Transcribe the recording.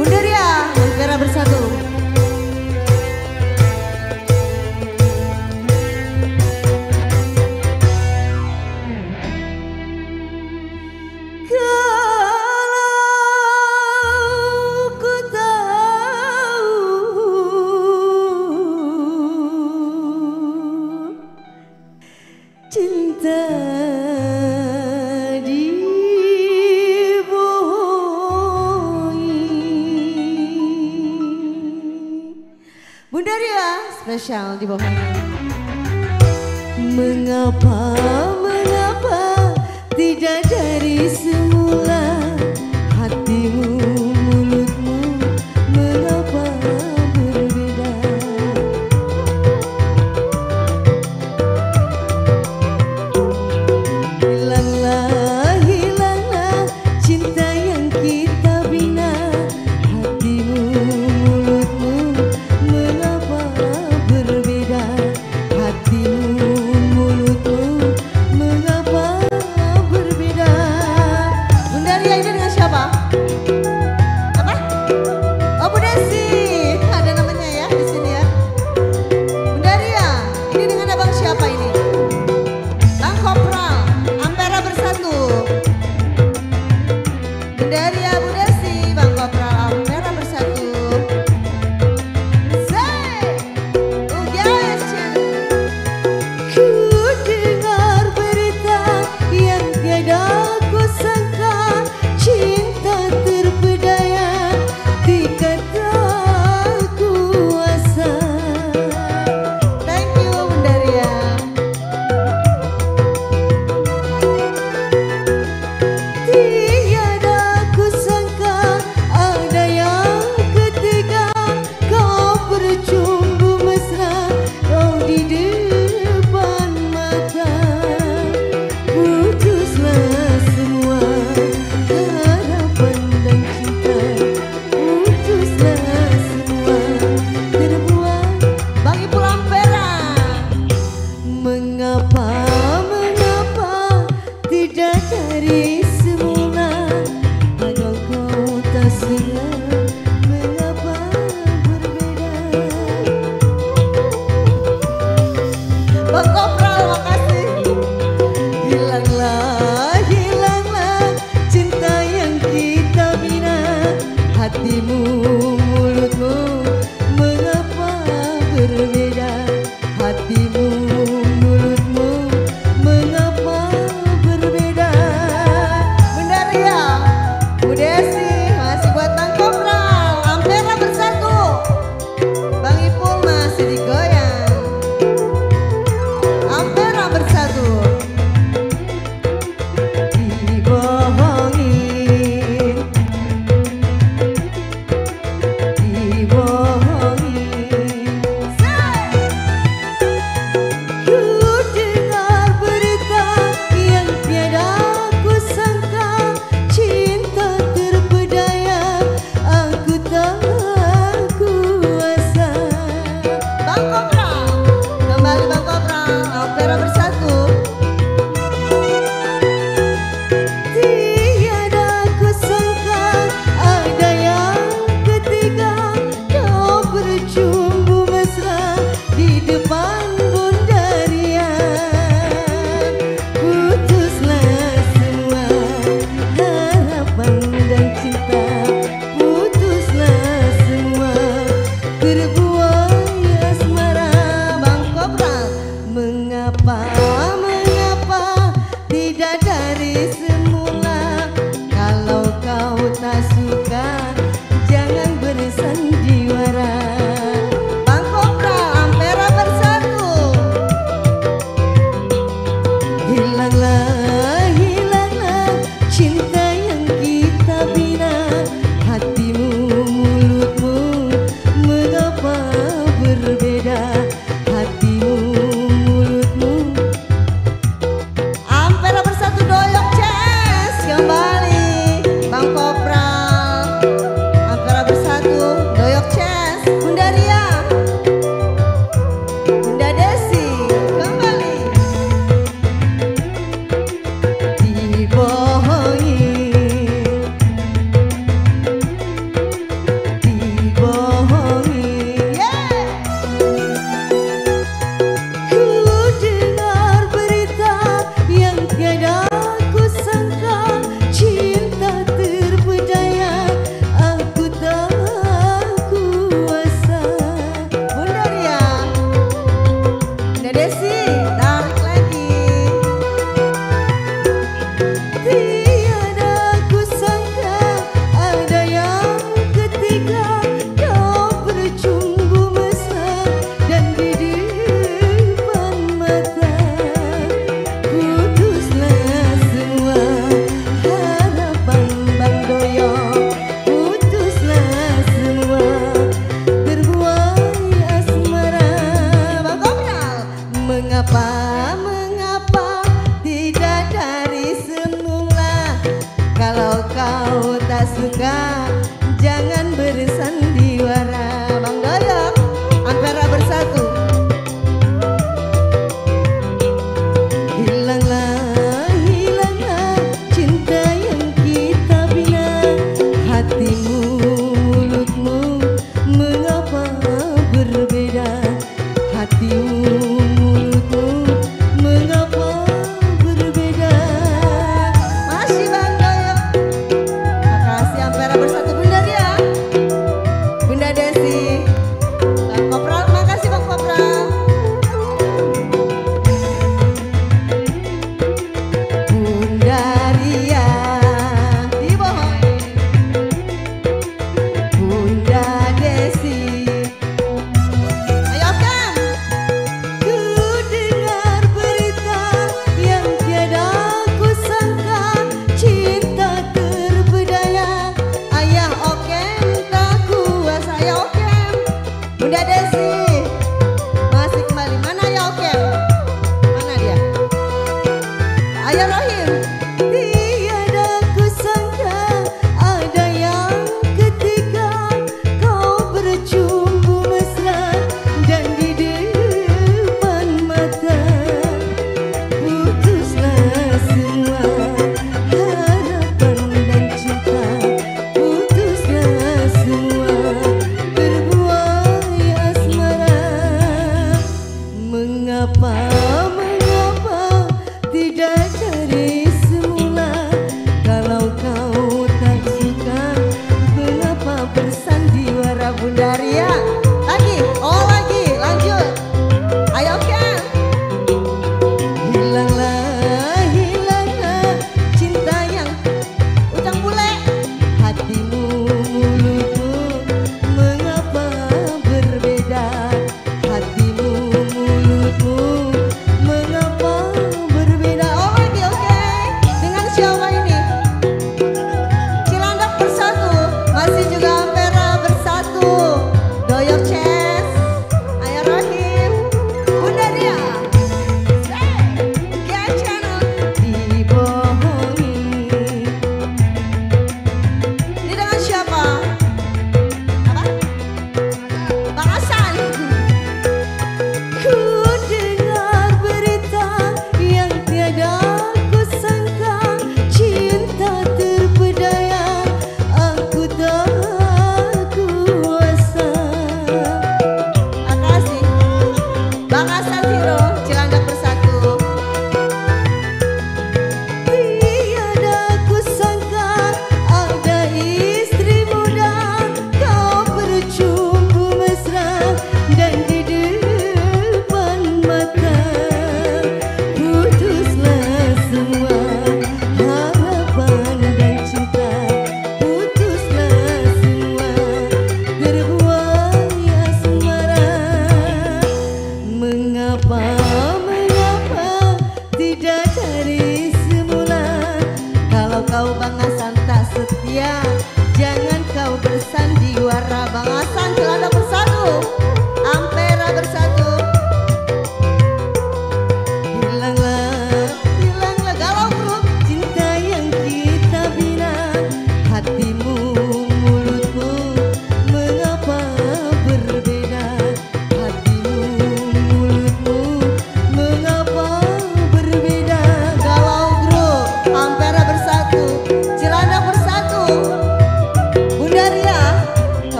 오늘이 spesial di bawah Mengapa, mengapa tidak dari semula dari